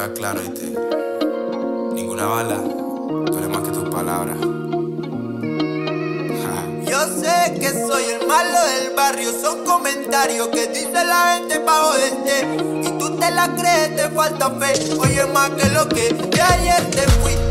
ahora claro, ¿viste? Ninguna bala duele más que tus palabras. Yo sé que soy el malo del barrio, son comentarios que dice la gente pa' joderte. Y tú te la crees, te falta fe. Oye, más que lo que de ayer te fuiste.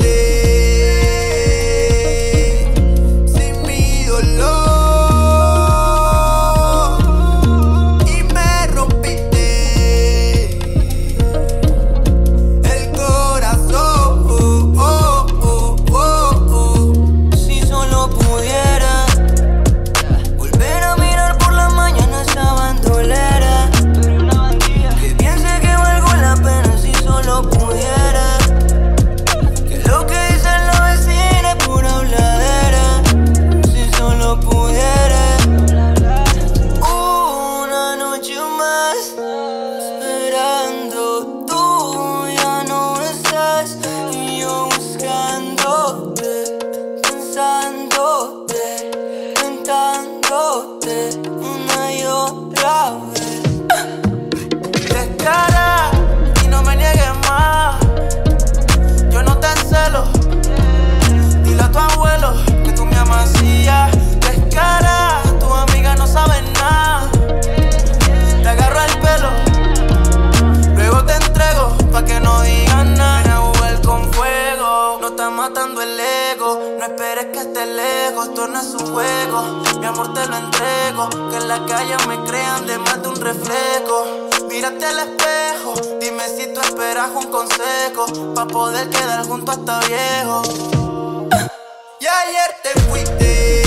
flote No esperes que esté lejos, torna su juego. Mi amor te lo entrego, que en la calle me crean de más de un reflejo. Mírate al espejo, dime si tú esperas un consejo pa' poder quedar junto hasta viejo. Y ayer te fuiste